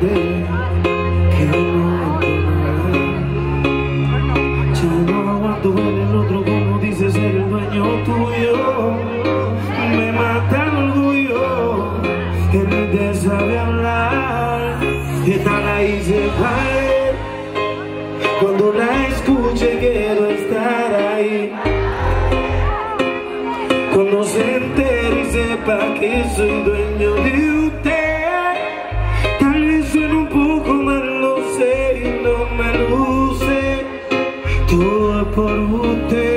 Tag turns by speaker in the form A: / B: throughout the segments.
A: que no aguanto Ya no aguanto ver el otro como dice ser el dueño tuyo. Me mata el orgullo que ni te sabe hablar. Y esta raíz se cae cuando la escuche quiero estar ahí. Cuando se entere y sepa que soy dueño de te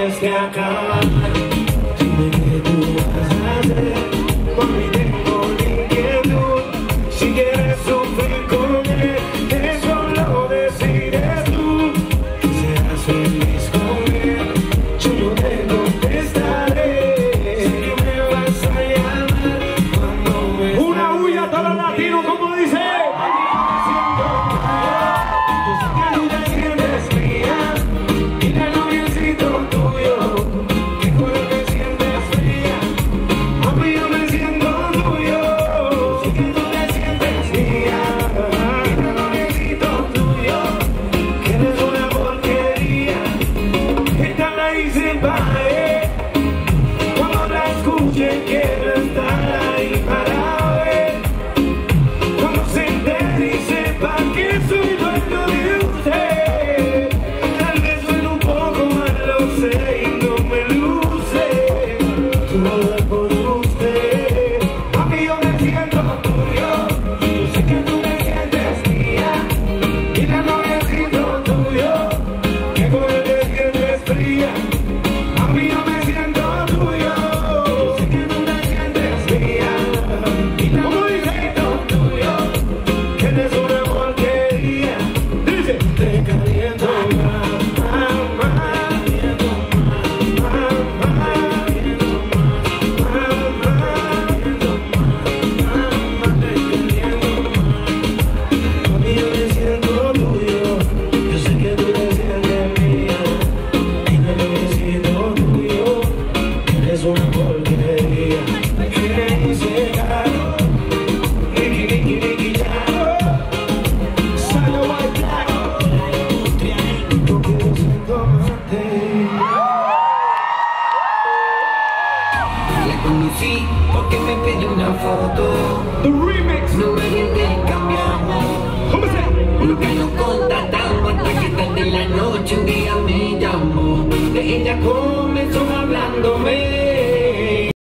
A: tienes que acabar. Dime qué tú vas a hacer. Mami, tengo la inquietud. Si quieres sufrir con él, eso lo decides tú. Tú serás feliz con él. Yo no te contestaré. Sé que me vas a llamar cuando me.
B: Una huya
A: para latino como Bye. porque
C: me pedí una foto.
B: The remix.
C: No me cambiamos. Lo que nos contrataron.